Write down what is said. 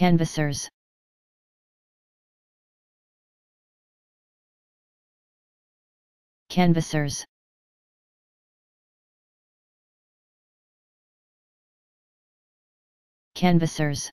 Canvassers. Canvassers. Canvassers.